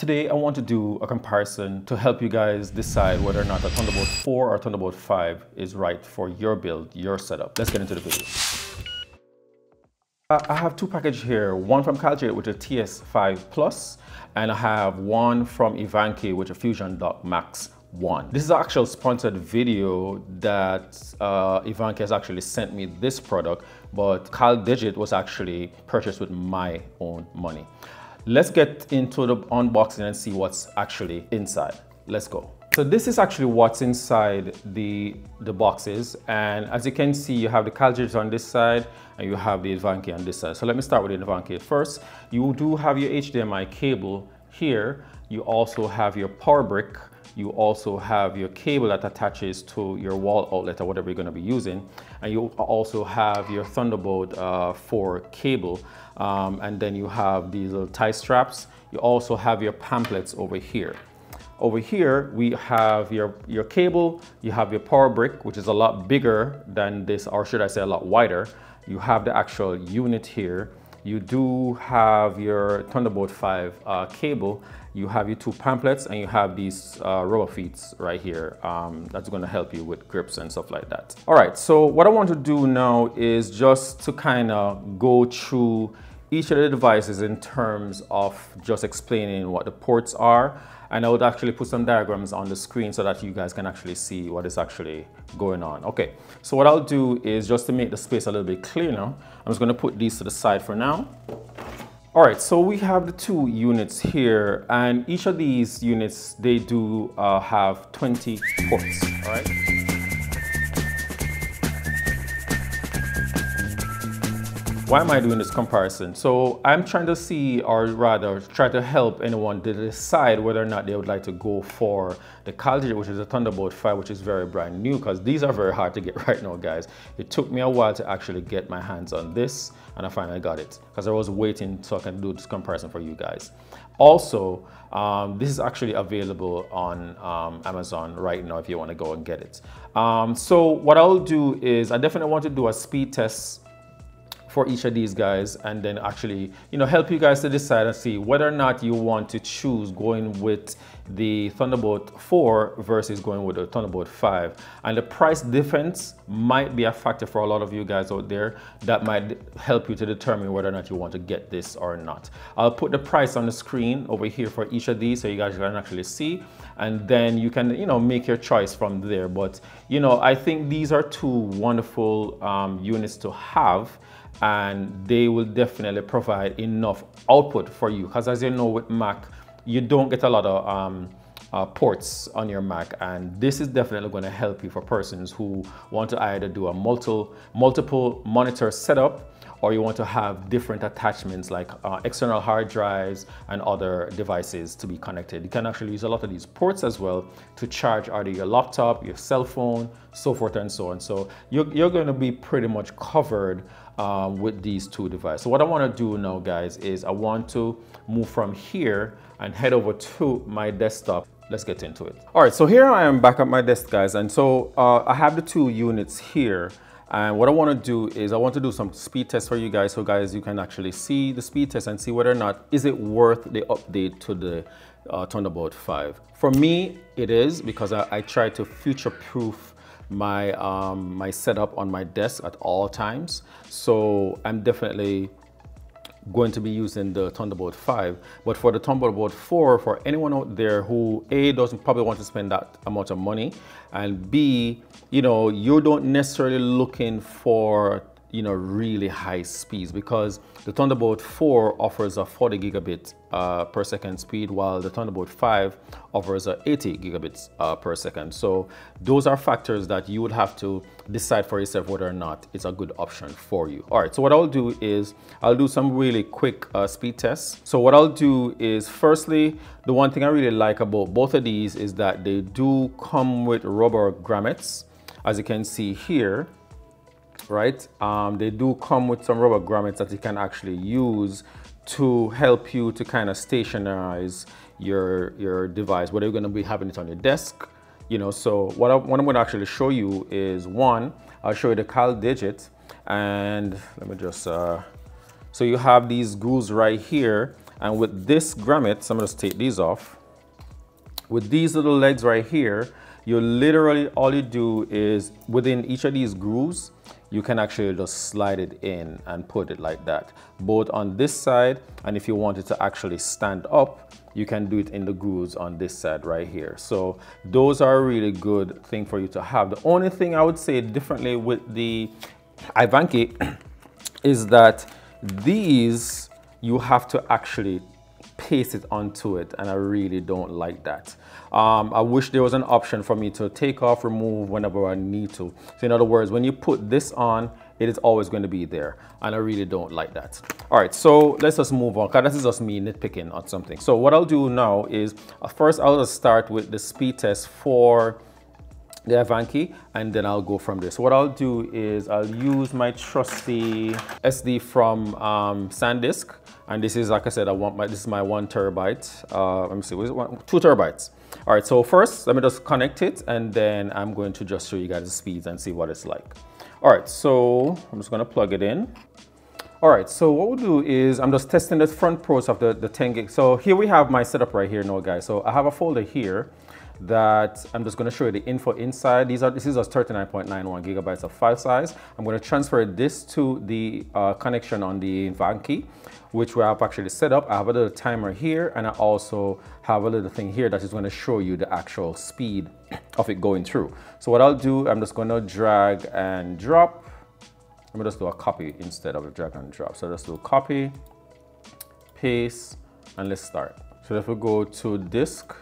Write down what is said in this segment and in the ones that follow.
Today I want to do a comparison to help you guys decide whether or not a Thunderbolt 4 or Thunderbolt 5 is right for your build, your setup. Let's get into the video. I have two packages here, one from CalDigit which is TS5 Plus and I have one from iVANKY which is FusionDock Max 1. This is an actual sponsored video that uh, has actually sent me this product but CalDigit was actually purchased with my own money. Let's get into the unboxing and see what's actually inside. Let's go. So this is actually what's inside the, the boxes. And as you can see, you have the CalDigit on this side and you have the iVANKY on this side. So let me start with the iVANKY first. You do have your HDMI cable here. You also have your power brick you also have your cable that attaches to your wall outlet or whatever you're going to be using. And you also have your Thunderbolt uh, 4 cable. Um, and then you have these little tie straps. You also have your pamphlets over here. Over here, we have your, your cable, you have your power brick, which is a lot bigger than this, or should I say a lot wider. You have the actual unit here. You do have your Thunderbolt 5 uh, cable you have your two pamphlets and you have these uh, rubber feet right here. Um, that's gonna help you with grips and stuff like that. All right, so what I want to do now is just to kind of go through each of the devices in terms of just explaining what the ports are. And I would actually put some diagrams on the screen so that you guys can actually see what is actually going on. Okay, so what I'll do is just to make the space a little bit cleaner, I'm just gonna put these to the side for now. All right, so we have the two units here, and each of these units, they do uh, have 20 ports, all right? Why am I doing this comparison? So I'm trying to see, or rather try to help anyone to decide whether or not they would like to go for the CalDigit, which is a Thunderbolt 5, which is very brand new, because these are very hard to get right now, guys. It took me a while to actually get my hands on this, and I finally got it, because I was waiting so I can do this comparison for you guys. Also, um, this is actually available on um, Amazon right now if you want to go and get it. Um, so what I'll do is I definitely want to do a speed test for each of these guys and then actually you know help you guys to decide and see whether or not you want to choose going with the Thunderbolt 4 versus going with the Thunderbolt 5 and the price difference might be a factor for a lot of you guys out there that might help you to determine whether or not you want to get this or not. I'll put the price on the screen over here for each of these so you guys can actually see. And then you can you know make your choice from there. But you know I think these are two wonderful um, units to have and they will definitely provide enough output for you because as you know with Mac you don't get a lot of um, uh, ports on your Mac and this is definitely going to help you for persons who want to either do a multiple multiple monitor setup or you want to have different attachments like uh, external hard drives and other devices to be connected. You can actually use a lot of these ports as well to charge either your laptop, your cell phone, so forth and so on. So you're, you're going to be pretty much covered um, with these two devices. So what I want to do now guys is I want to move from here and head over to my desktop let's get into it. All right, so here I am back at my desk, guys. And so uh, I have the two units here. And what I want to do is I want to do some speed tests for you guys. So guys, you can actually see the speed test and see whether or not is it worth the update to the uh, Thunderbolt 5. For me, it is because I, I try to future-proof my, um, my setup on my desk at all times. So I'm definitely going to be using the Thunderbolt 5. But for the Thunderbolt 4, for anyone out there who A, doesn't probably want to spend that amount of money, and B, you know, you don't necessarily looking for you know, really high speeds because the Thunderbolt 4 offers a 40 gigabit uh, per second speed while the Thunderbolt 5 offers a 80 gigabits uh, per second. So those are factors that you would have to decide for yourself whether or not it's a good option for you. All right, so what I'll do is I'll do some really quick uh, speed tests. So what I'll do is firstly, the one thing I really like about both of these is that they do come with rubber grommets. As you can see here, right? Um, they do come with some rubber grommets that you can actually use to help you to kind of stationize your, your device, whether you're gonna be having it on your desk, you know, so what, I, what I'm gonna actually show you is one, I'll show you the CalDigit and let me just, uh, so you have these grooves right here And with this grommet, so I'm gonna take these off. With these little legs right here, you literally, all you do is within each of these grooves, you can actually just slide it in and put it like that. Both on this side, and if you wanted to actually stand up, you can do it in the grooves on this side right here. So those are a really good thing for you to have. The only thing I would say differently with the iVANKY is that these you have to actually paste it onto it and I really don't like that. Um, I wish there was an option for me to take off, remove whenever I need to. So in other words, when you put this on, it is always going to be there and I really don't like that. All right, so let's just move on because this is just me nitpicking on something. So what I'll do now is uh, first I'll just start with the speed test for the iVANKY and then I'll go from there. So what I'll do is I'll use my trusty SD from um, SanDisk and this is like I said I want my this is my one terabyte uh, let me see was it one, two terabytes all right so first let me just connect it and then I'm going to just show you guys the speeds and see what it's like all right, so I'm just gonna plug it in. All right, so what we'll do is I'm just testing the front pros of the, the 10 gig. So here we have my setup right here now, guys. So I have a folder here that I'm just gonna show you the info inside. These are, this is a 39.91 gigabytes of file size. I'm gonna transfer this to the uh, connection on the iVANKY, which we have actually set up. I have a little timer here and I also have a little thing here that is gonna show you the actual speed of it going through. So what I'll do, I'm just gonna drag and drop. Let me just do a copy instead of a drag and drop. So just do copy, paste, and let's start. So if we go to disk,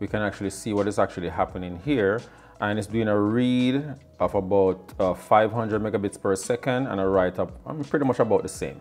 we can actually see what is actually happening here. And it's doing a read of about uh, 500 megabits per second and a write up, I'm pretty much about the same.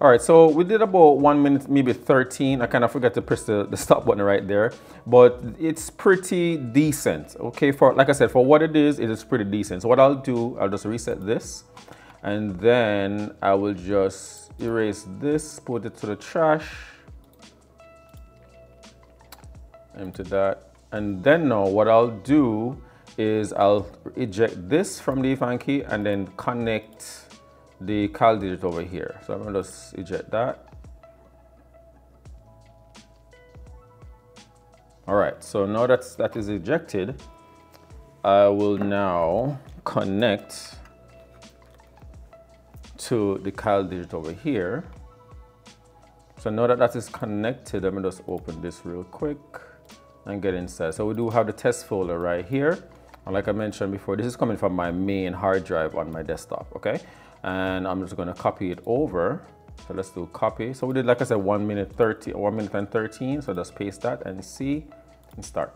All right, so we did about one minute, maybe 13. I kind of forgot to press the, the stop button right there, but it's pretty decent. Okay, for like I said, for what it is, it is pretty decent. So what I'll do, I'll just reset this and then I will just erase this, put it to the trash, empty that. And then now what I'll do is I'll eject this from the iVANKY and then connect the CalDigit over here. So I'm gonna just eject that. All right, so now that that is ejected, I will now connect to the CalDigit over here. So now that that is connected, let me just open this real quick and get inside. So we do have the test folder right here. And like I mentioned before, this is coming from my main hard drive on my desktop, okay? And I'm just gonna copy it over. So let's do copy. So we did, like I said, one minute 30, one minute and 13. So just paste that and see and start.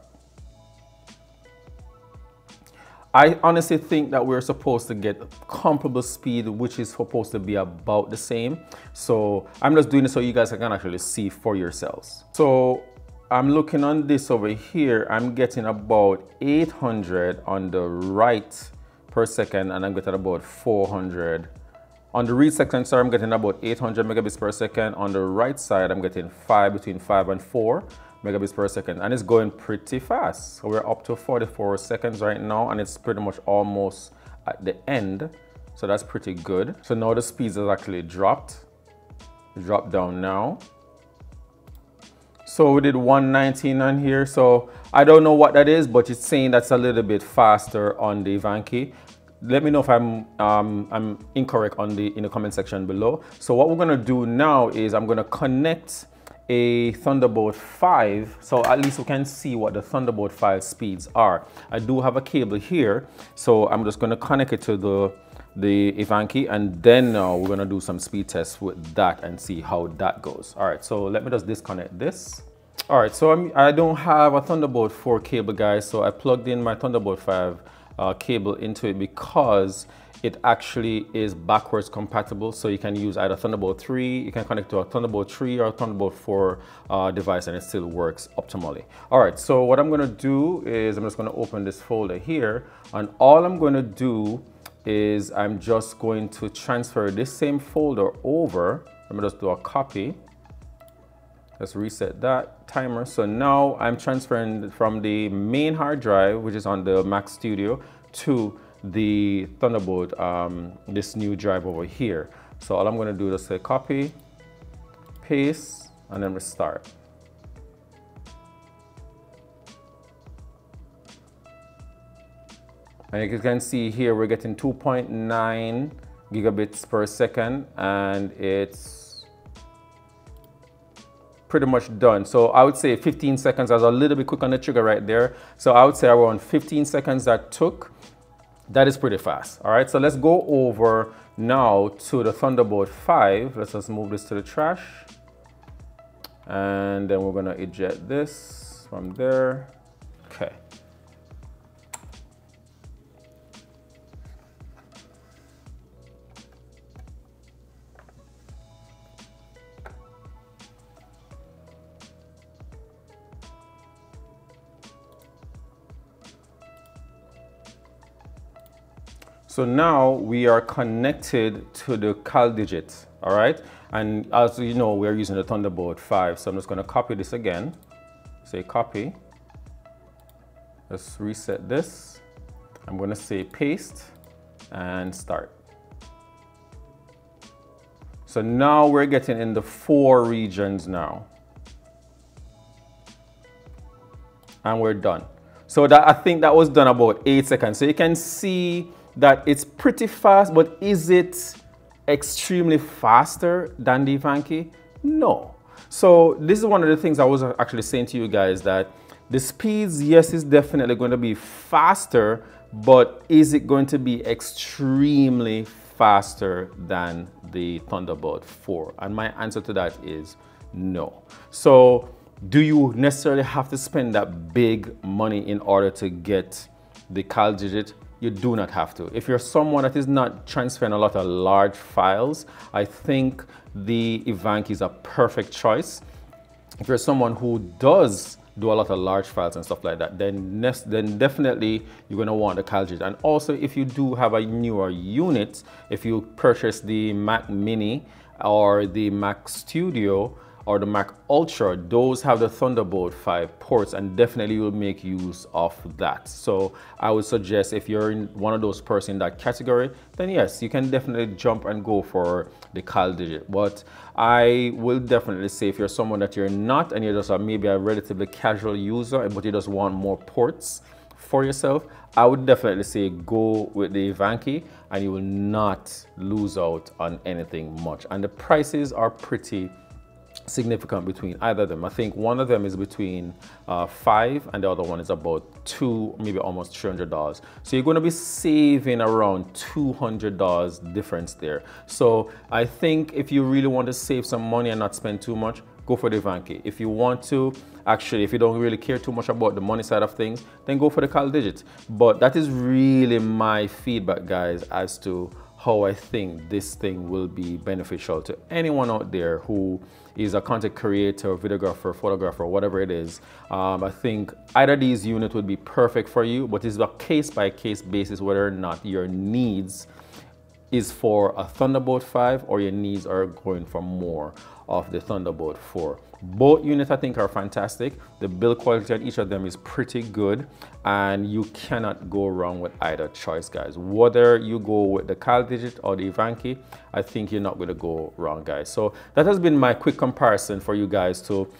I honestly think that we're supposed to get comparable speed, which is supposed to be about the same. So I'm just doing it so you guys can actually see for yourselves. So I'm looking on this over here. I'm getting about 800 on the right per second, and I'm getting about 400. On the read section, sorry, I'm getting about 800 megabits per second. On the right side, I'm getting five, between five and four megabits per second and it's going pretty fast. So we're up to 44 seconds right now and it's pretty much almost at the end. So that's pretty good. So now the speeds has actually dropped. Drop down now. So we did 119 on here. So I don't know what that is, but it's saying that's a little bit faster on the iVANKY. Let me know if I'm um, I'm incorrect on the in the comment section below. So what we're gonna do now is I'm gonna connect a Thunderbolt 5, so at least we can see what the Thunderbolt 5 speeds are. I do have a cable here, so I'm just gonna connect it to the, the iVANKY and then uh, we're gonna do some speed tests with that and see how that goes. All right, so let me just disconnect this. All right, so I'm, I do not have a Thunderbolt 4 cable, guys, so I plugged in my Thunderbolt 5 uh, cable into it because it actually is backwards compatible. So you can use either Thunderbolt 3, you can connect to a Thunderbolt 3 or Thunderbolt 4 uh, device and it still works optimally. All right, so what I'm gonna do is I'm just gonna open this folder here and all I'm gonna do is I'm just going to transfer this same folder over. Let me just do a copy. Let's reset that timer. So now I'm transferring from the main hard drive, which is on the Mac Studio, to the Thunderbolt, um, this new drive over here. So all I'm gonna do is say copy, paste, and then restart. And you can see here, we're getting 2.9 gigabits per second and it's pretty much done. So I would say 15 seconds. I was a little bit quick on the trigger right there. So I would say around 15 seconds that took. That is pretty fast. All right, so let's go over now to the Thunderbolt 5. Let's just move this to the trash. And then we're gonna eject this from there. Okay. So now we are connected to the cal CalDigit, all right? And as you know, we're using the Thunderbolt 5. So I'm just gonna copy this again. Say copy. Let's reset this. I'm gonna say paste and start. So now we're getting in the four regions now. And we're done. So that I think that was done about eight seconds. So you can see that it's pretty fast, but is it extremely faster than the iVANKY? No. So this is one of the things I was actually saying to you guys that the speeds, yes, is definitely going to be faster, but is it going to be extremely faster than the Thunderbolt 4? And my answer to that is no. So do you necessarily have to spend that big money in order to get the CalDigit? You do not have to. If you're someone that is not transferring a lot of large files, I think the iVANKY is a perfect choice. If you're someone who does do a lot of large files and stuff like that, then, then definitely you're gonna want the CalDigit. And also if you do have a newer unit, if you purchase the Mac Mini or the Mac Studio, or the Mac Ultra, those have the Thunderbolt 5 ports and definitely will make use of that. So I would suggest if you're in one of those person in that category, then yes, you can definitely jump and go for the CalDigit. But I will definitely say if you're someone that you're not and you're just a, maybe a relatively casual user, but you just want more ports for yourself, I would definitely say go with the iVANKY and you will not lose out on anything much. And the prices are pretty significant between either of them. I think one of them is between uh, five and the other one is about two, maybe almost $300. So you're going to be saving around $200 difference there. So I think if you really want to save some money and not spend too much, go for the iVANKY. If you want to, actually, if you don't really care too much about the money side of things, then go for the CalDigit. But that is really my feedback, guys, as to how I think this thing will be beneficial to anyone out there who is a content creator, videographer, photographer, whatever it is. Um, I think either these units would be perfect for you, but it's a case by case basis whether or not your needs is for a Thunderbolt 5 or your needs are going for more of the Thunderbolt 4. Both units I think are fantastic. The build quality on each of them is pretty good and you cannot go wrong with either choice guys. Whether you go with the CalDigit or the iVANKY, I think you're not going to go wrong guys. So that has been my quick comparison for you guys to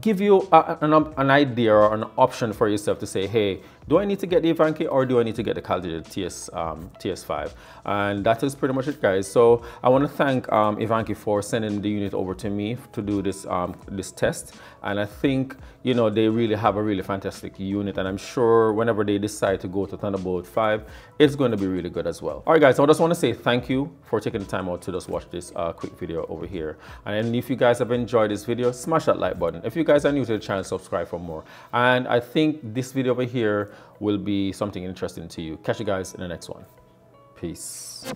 give you a, an, an, idea or an option for yourself to say, hey, do I need to get the iVANKY or do I need to get the CalDigit TS, um, TS5? And that is pretty much it, guys. So I want to thank um, for sending the unit over to me to do this, um, this test. And I think, you know, they really have a really fantastic unit. And I'm sure whenever they decide to go to Thunderbolt 5, it's going to be really good as well. All right, guys, so I just want to say thank you for taking the time out to just watch this uh, quick video over here. And if you guys have enjoyed this video, smash that like button. If you guys are new to the channel, subscribe for more. And I think this video over here will be something interesting to you. Catch you guys in the next one. Peace.